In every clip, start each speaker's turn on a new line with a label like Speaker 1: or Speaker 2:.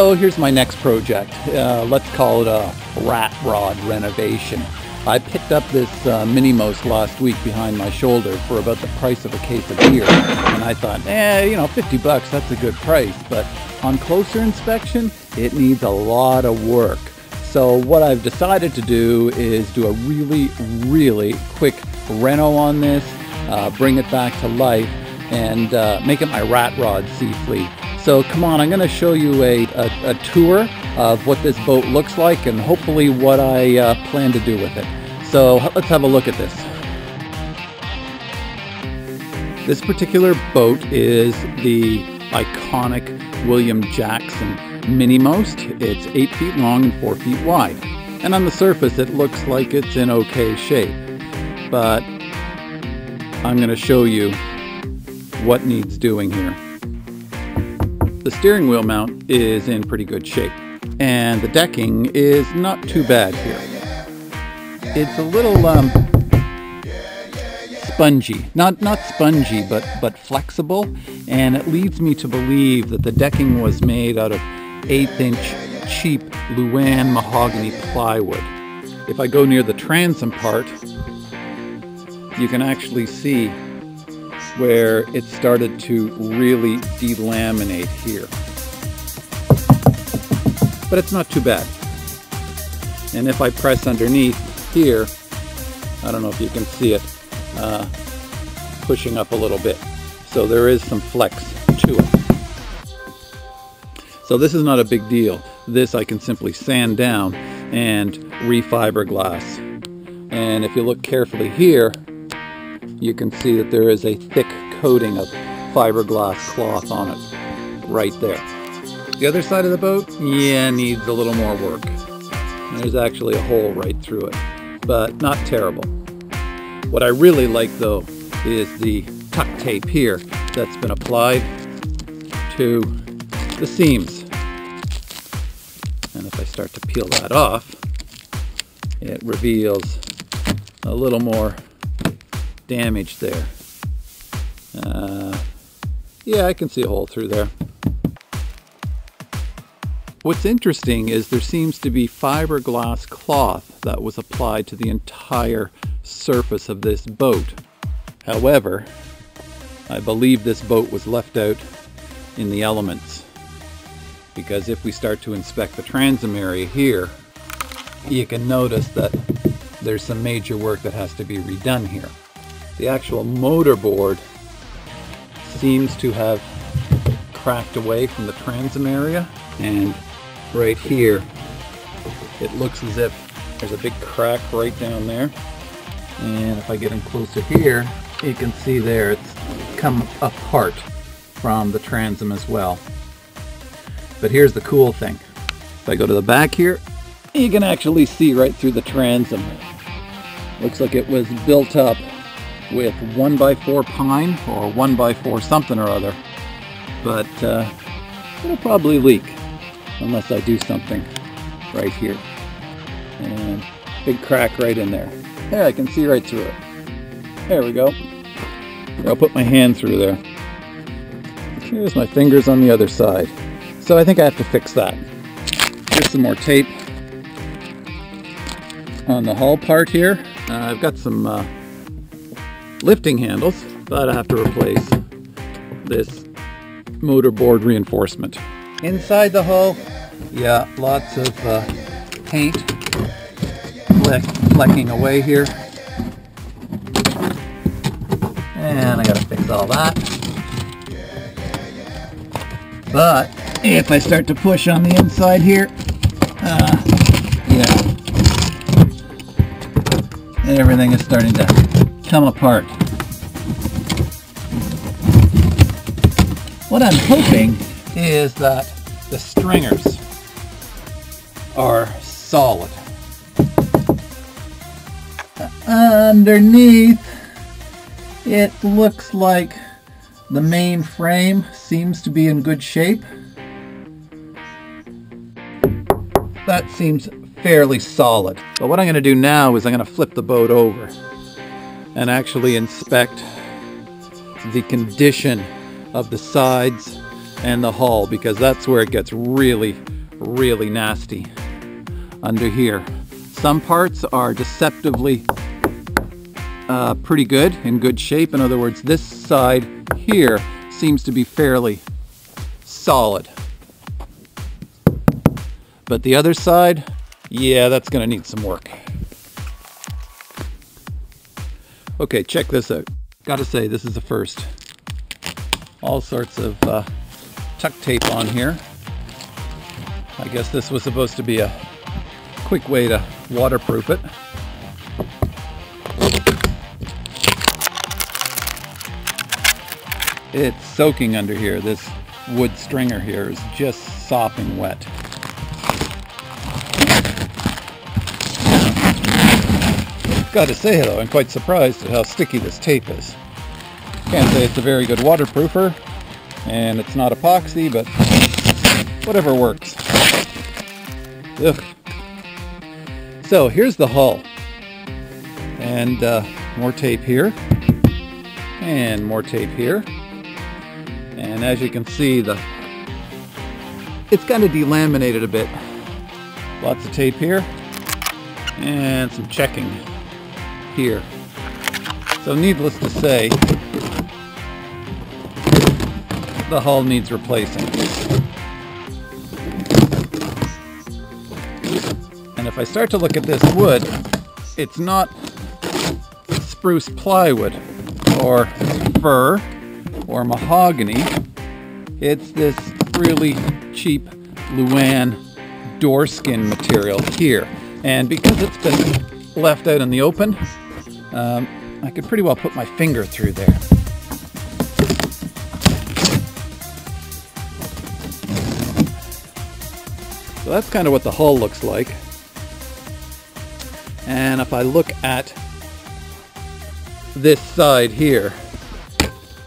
Speaker 1: So here's my next project. Uh, let's call it a rat rod renovation. I picked up this uh, Minimost last week behind my shoulder for about the price of a case of beer. And I thought, eh, you know, 50 bucks, that's a good price. But on closer inspection, it needs a lot of work. So what I've decided to do is do a really, really quick reno on this, uh, bring it back to life, and uh, make it my rat rod sea flea. So come on, I'm going to show you a, a, a, tour of what this boat looks like and hopefully what I uh, plan to do with it. So let's have a look at this. This particular boat is the iconic William Jackson Minimost. It's 8 feet long and 4 feet wide. And on the surface it looks like it's in okay shape. But I'm going to show you what needs doing here. The steering wheel mount is in pretty good shape, and the decking is not too bad here. It's a little um, spongy, not not spongy, but but flexible, and it leads me to believe that the decking was made out of eighth-inch cheap Luan mahogany plywood. If I go near the transom part, you can actually see where it started to really delaminate here. But it's not too bad. And if I press underneath here, I don't know if you can see it, uh, pushing up a little bit. So there is some flex to it. So this is not a big deal. This I can simply sand down and refiberglass. And if you look carefully here, you can see that there is a thick coating of fiberglass cloth on it right there. The other side of the boat, yeah, needs a little more work. There's actually a hole right through it, but not terrible. What I really like though is the tuck tape here that's been applied to the seams. And if I start to peel that off, it reveals a little more damage there. Uh, yeah, I can see a hole through there. What's interesting is there seems to be fiberglass cloth that was applied to the entire surface of this boat. However, I believe this boat was left out in the elements because if we start to inspect the transom area here, you can notice that there's some major work that has to be redone here. The actual motor board seems to have cracked away from the transom area and right here it looks as if there's a big crack right down there. And if I get in closer here you can see there it's come apart from the transom as well. But here's the cool thing. If I go to the back here you can actually see right through the transom. Looks like it was built up with 1x4 pine or 1x4 something or other. But uh, it'll probably leak unless I do something right here. And big crack right in there. There, I can see right through it. There we go. I'll put my hand through there. Here's my fingers on the other side. So I think I have to fix that. Here's some more tape on the hull part here. Uh, I've got some uh, lifting handles, but I have to replace this motor board reinforcement. Inside the hull, yeah, lots of uh, paint fleck, flecking away here. And I gotta fix all that. But if I start to push on the inside here, uh, yeah, everything is starting to come apart. What I'm hoping is that the stringers are solid. Underneath, it looks like the main frame seems to be in good shape. That seems fairly solid. But what I'm going to do now is I'm going to flip the boat over and actually inspect the condition of the sides and the hull because that's where it gets really, really nasty under here. Some parts are deceptively uh, pretty good, in good shape. In other words, this side here seems to be fairly solid. But the other side, yeah, that's gonna need some work. Okay, check this out. Gotta say, this is the first. All sorts of uh, tuck tape on here. I guess this was supposed to be a quick way to waterproof it. It's soaking under here. This wood stringer here is just sopping wet. Gotta say though, I'm quite surprised at how sticky this tape is. Can't say it's a very good waterproofer, and it's not epoxy, but whatever works. Ugh. So here's the hull. And uh, more tape here. And more tape here. And as you can see, the it's kind of delaminated a bit. Lots of tape here. And some checking here. So needless to say, the hull needs replacing. And if I start to look at this wood, it's not spruce plywood or fir or mahogany. It's this really cheap Luan door skin material here. And because it's been left out in the open, um, I could pretty well put my finger through there. So that's kind of what the hull looks like. And if I look at this side here,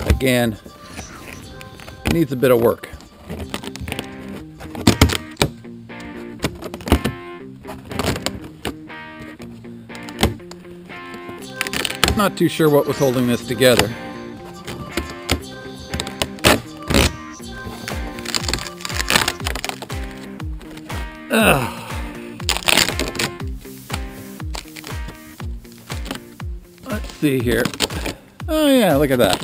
Speaker 1: again, needs a bit of work. Not too sure what was holding this together. Ugh. Let's see here. Oh yeah, look at that.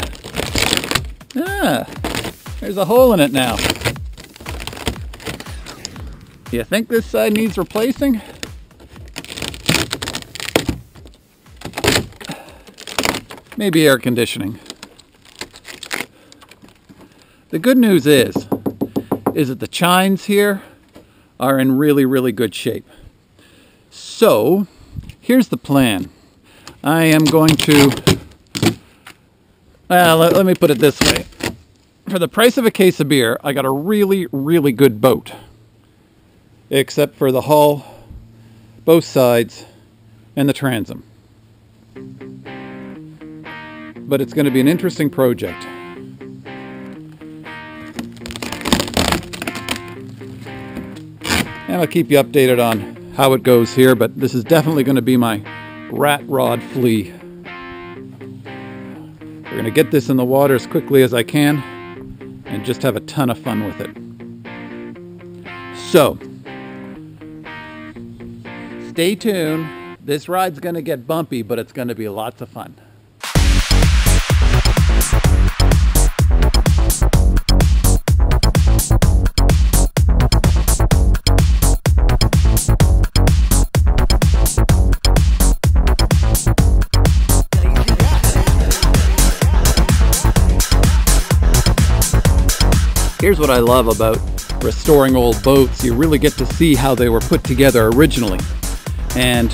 Speaker 1: Ah, there's a hole in it now. You think this side needs replacing? Maybe air conditioning. The good news is, is that the chines here are in really, really good shape. So, here's the plan. I am going to, well, let, let me put it this way. For the price of a case of beer, I got a really, really good boat. Except for the hull, both sides, and the transom. But it's going to be an interesting project. and I'll keep you updated on how it goes here, but this is definitely going to be my rat rod flea. We're going to get this in the water as quickly as I can and just have a ton of fun with it. So, stay tuned. This ride's going to get bumpy, but it's going to be lots of fun. Here's what I love about restoring old boats. You really get to see how they were put together originally. And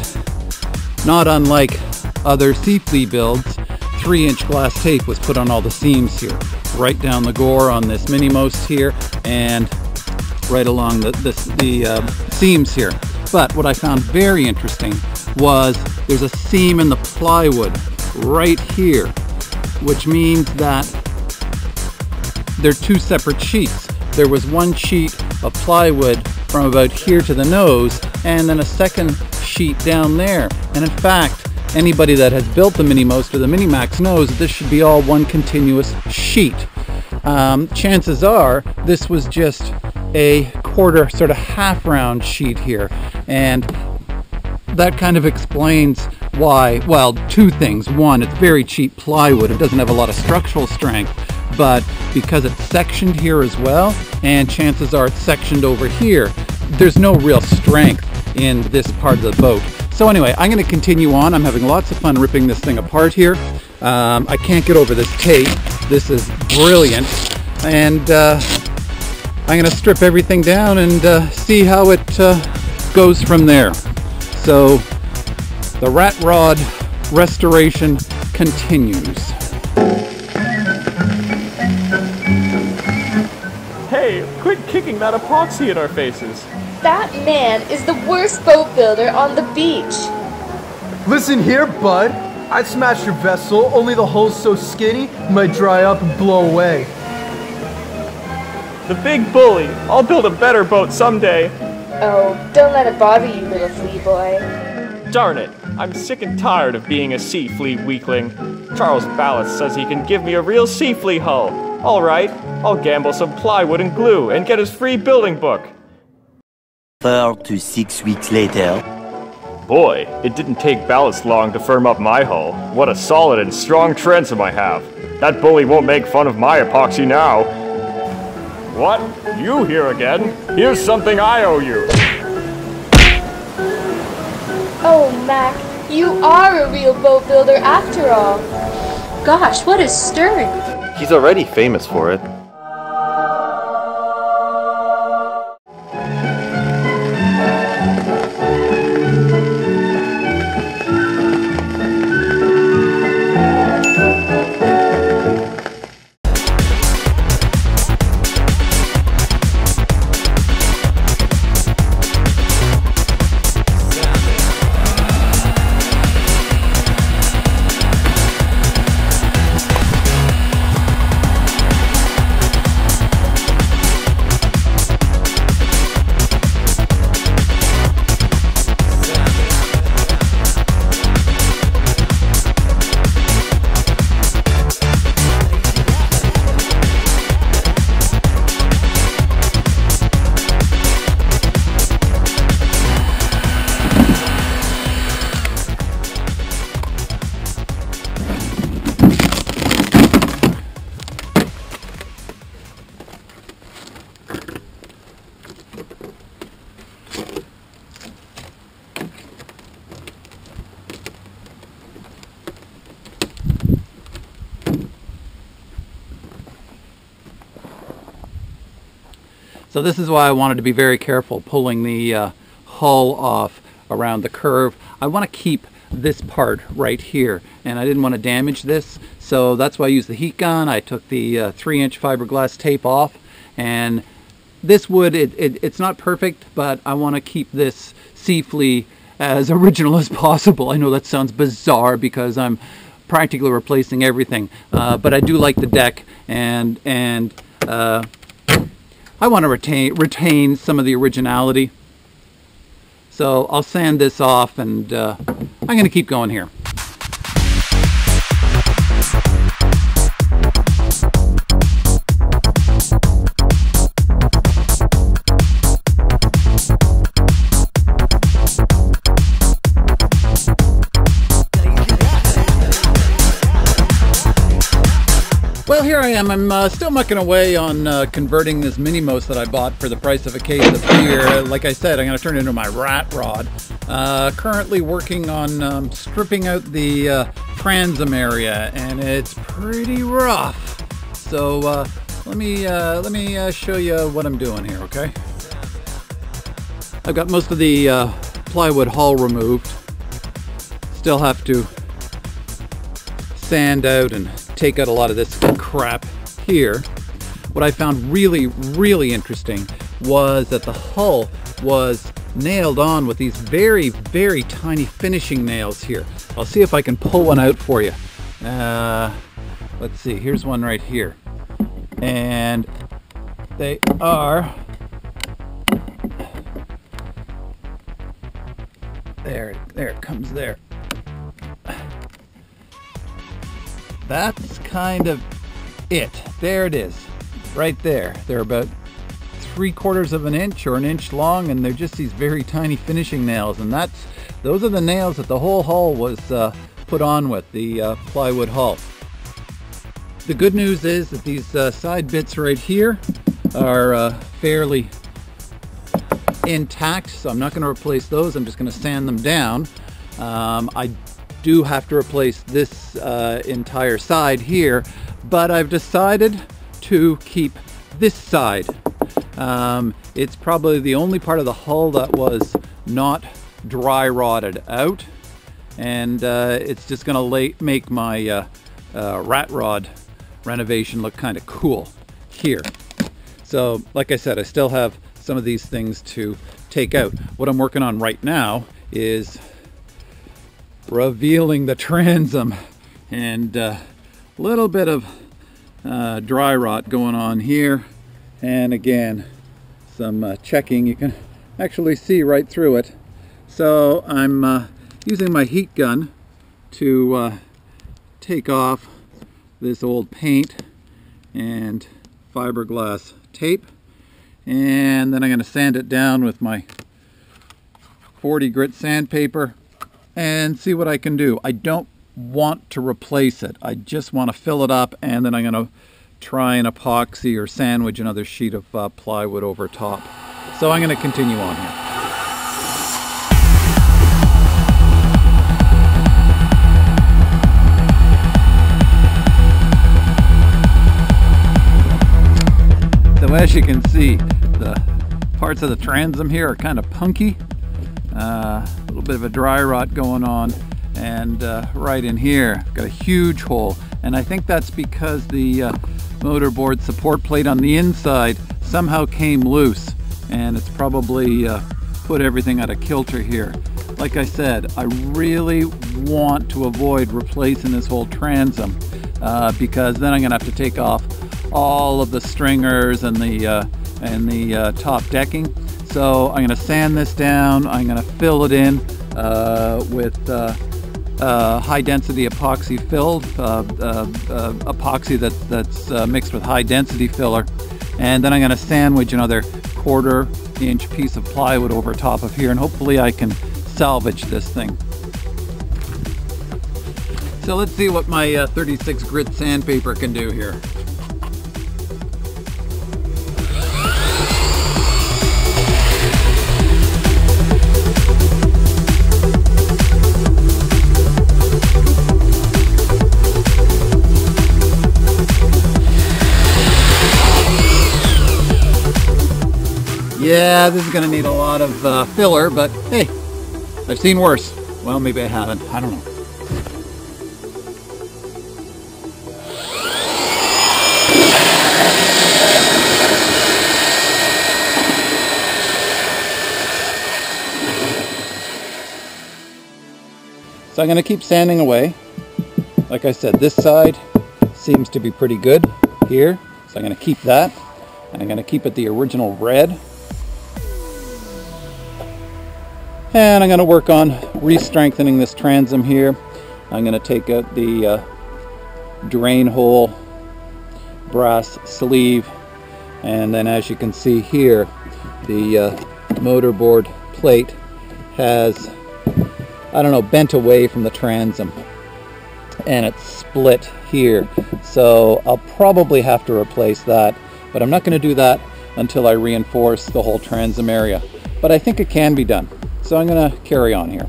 Speaker 1: not unlike other Seaflea builds, three inch glass tape was put on all the seams here. Right down the gore on this mini most here and right along the, the, the uh, seams here. But what I found very interesting was there's a seam in the plywood right here, which means that they're two separate sheets. There was one sheet of plywood from about here to the nose and then a second sheet down there. And in fact, anybody that has built the Minimost or the Minimax knows that this should be all one continuous sheet. um, chances are this was just a quarter, sort of half round sheet here. And that kind of explains why, well, two things. One, it's very cheap plywood. It doesn't have a lot of structural strength, but because it's sectioned here as well, and chances are it's sectioned over here, there's no real strength in this part of the boat. So anyway, I'm going to continue on. I'm having lots of fun ripping this thing apart here. Um, I can't get over this tape. This is brilliant. And uh, I'm going to strip everything down and uh, see how it uh, goes from there. So the rat rod restoration continues.
Speaker 2: Quit kicking that epoxy in our faces.
Speaker 3: That man is the worst boat builder on the beach.
Speaker 4: Listen here, bud. I'd smash your vessel, only the hull's so skinny, it might dry up and blow away.
Speaker 2: The big bully. I'll build a better boat someday.
Speaker 3: Oh, don't let it bother you, little flea boy.
Speaker 2: Darn it. I'm sick and tired of being a sea flea weakling. Charles Ballast says he can give me a real sea flea hull. All right, I'll gamble some plywood and glue and get his free building book.
Speaker 5: Four to six weeks later.
Speaker 2: Boy, it didn't take Ballast long to firm up my hull. What a solid and strong transom I have. That bully won't make fun of my epoxy now. What? You here again? Here's something I owe you.
Speaker 3: Oh, Mac, you are a real boat builder after all. Gosh, what a stern.
Speaker 6: He's already famous for it.
Speaker 1: So this is why I wanted to be very careful pulling the uh, hull off around the curve. I want to keep this part right here and I didn't want to damage this so that's why I used the heat gun. I took the uh, 3 inch fiberglass tape off and this wood it, it, it's not perfect but I want to keep this flea as original as possible. I know that sounds bizarre because I'm practically replacing everything uh, but I do like the deck and and uh, I want to retain retain some of the originality. So I'll sand this off and uh, I'm going to keep going here. Am. I'm uh, still mucking away on uh, converting this Minimost that I bought for the price of a case of beer. Like I said, I'm going to turn it into my rat rod. Uh, currently working on um, stripping out the uh, transom area, and it's pretty rough. So uh, let me uh, let me show you what I'm doing here. Okay. I've got most of the plywood hull removed. Still have to sand out and take out a lot of this crap here. What I found really, really interesting was that the hull was nailed on with these very, very tiny finishing nails here. I'll see if I can pull one out for you. Uh, let's see, here's one right here. And they are, there, there it comes there. That's kind of it. There it is. right there. They're about three quarters of an inch or an inch long and they're just these very tiny finishing nails and that's those are the nails that the whole hull was uh, put on with, the uh, plywood hull. The good news is that these uh, side bits right here are uh, fairly intact, so I'm not going to replace those. I'm just going to sand them down. Um, I do have to replace this uh, entire side here, but I've decided to keep this side. Um, it's probably the only part of the hull that was not dry rotted out, and uh, it's just going to make my uh, uh, rat rod renovation look kind of cool here. So, like I said, I still have some of these things to take out. What I'm working on right now is revealing the transom and a uh, little bit of uh, dry rot going on here. And again some uh, checking. You can actually see right through it. So I'm uh, using my heat gun to uh, take off this old paint and fiberglass tape. And then I'm going to sand it down with my 40 grit sandpaper and see what I can do. I don't want to replace it. I just want to fill it up and then I'm going to try an epoxy or sandwich another sheet of uh, plywood over top. So I'm going to continue on here. So as you can see, the parts of the transom here are kind of punky. Uh, a little bit of a dry rot going on. And uh, right in here, got a huge hole. And I think that's because the uh, motorboard support plate on the inside somehow came loose. And it's probably put everything out of kilter here. Like I said, I really want to avoid replacing this whole transom uh, because then I'm gonna have to take off all of the stringers and the uh, and the uh, top decking. So I'm going to sand this down. I'm going to fill it in uh, with uh, uh, high density epoxy filled uh, epoxy that, that's mixed with high density filler. And then I'm going to sandwich another quarter inch piece of plywood over top of here and hopefully I can salvage this thing. So let's see what my 36 grit sandpaper can do here. Yeah, this is going to need a lot of uh, filler, but hey, I've seen worse. Well, maybe I haven't. I don't know. So I'm going to keep sanding away. Like I said, this side seems to be pretty good here. So I'm going to keep that. And I'm going to keep it the original red. And I'm going to work on re-strengthening this transom here. I'm going to take out the uh, drain hole brass sleeve and then as you can see here the uh, motorboard plate has I don't know bent away from the transom and it's split here. So I'll probably have to replace that but I'm not going to do that until I reinforce the whole transom area. But I think it can be done so I'm going to carry on here.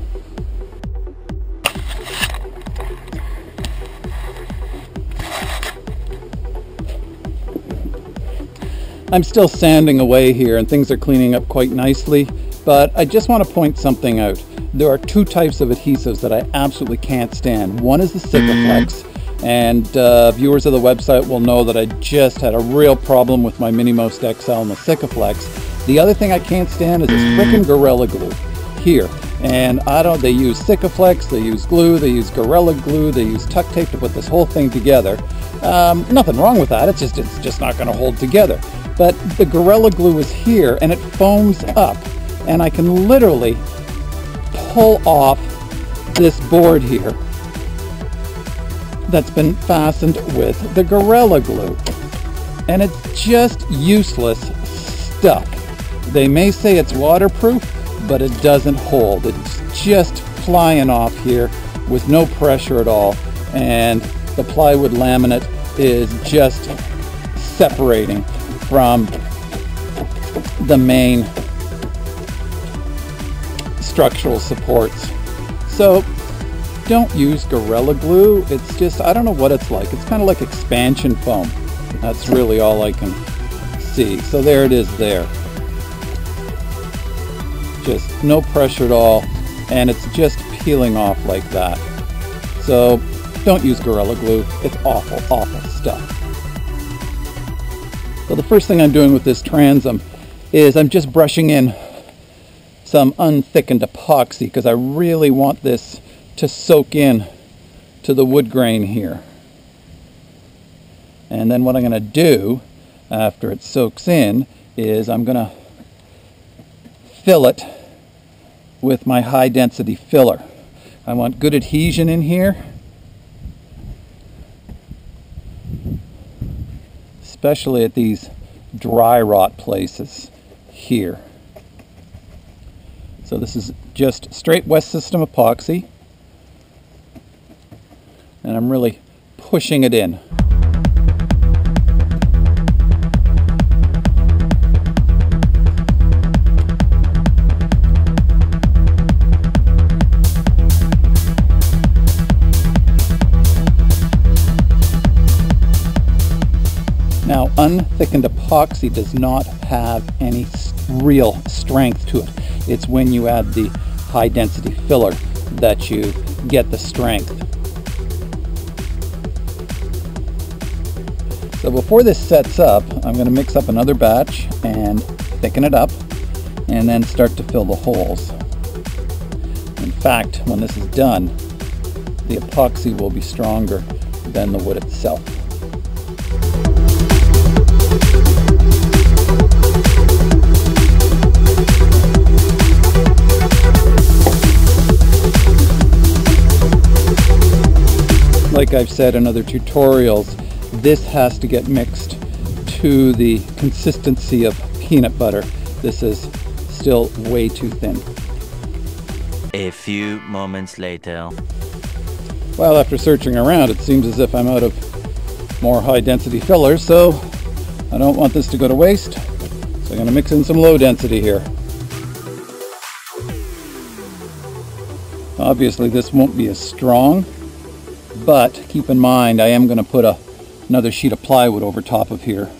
Speaker 1: I'm still sanding away here and things are cleaning up quite nicely, but I just want to point something out. There are two types of adhesives that I absolutely can't stand. One is the Sikaflex, and uh, viewers of the website will know that I just had a real problem with my Minimost XL and the Sikaflex. The other thing I can't stand is this frickin' Gorilla Glue here. And I don't, they use Sikaflex, they use glue, they use Gorilla Glue, they use tuck tape to put this whole thing together. Um, nothing wrong with that, it's just, it's just not gonna hold together. But the Gorilla Glue is here and it foams up and I can literally pull off this board here that's been fastened with the Gorilla Glue. and it's just useless stuck. They may say it's waterproof, but it doesn't hold. It's just flying off here with no pressure at all, and the plywood laminate is just separating from the main structural supports. So don't use Gorilla Glue. It's just, I don't know what it's like. It's kind of like expansion foam. That's really all I can see. So there it is there. Just no pressure at all. And it's just peeling off like that. So don't use Gorilla Glue. It's awful, awful stuff. So the first thing I'm doing with this transom is I'm just brushing in some unthickened epoxy because I really want this to soak in to the wood grain here. And then what I'm going to do after it soaks in is I'm going to fill it with my high density filler. I want good adhesion in here. Especially at these dry rot places here. So this is just straight West System epoxy. And I'm really pushing it in. Unthickened epoxy does not have any real strength to it. It's when you add the high density filler that you get the strength. So before this sets up, I'm going to mix up another batch and thicken it up and then start to fill the holes. In fact, when this is done, the epoxy will be stronger than the wood itself. Like I've said in other tutorials, this has to get mixed to the consistency of peanut butter. This is still way too thin.
Speaker 5: A few moments later.
Speaker 1: Well, after searching around, it seems as if I'm out of more high density fillers, so I don't want this to go to waste. So I'm going to mix in some low density here. Obviously this won't be as strong, but keep in mind I am going to put a, another sheet of plywood over top of here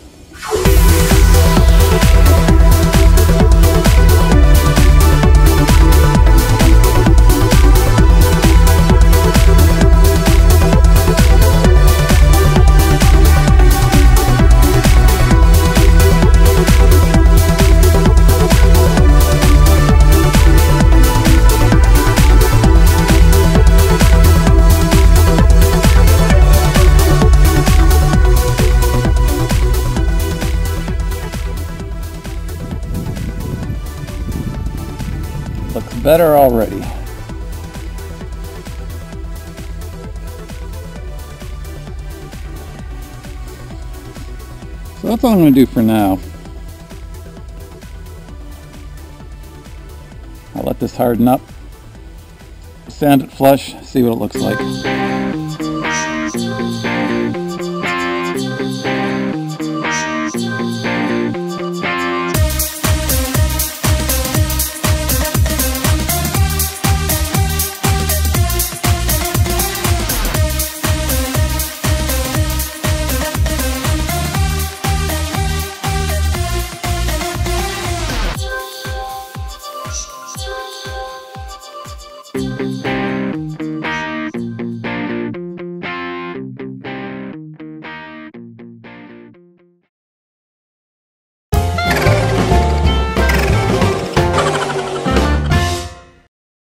Speaker 1: all I'm going to do for now. I'll let this harden up, sand it flush, see what it looks like.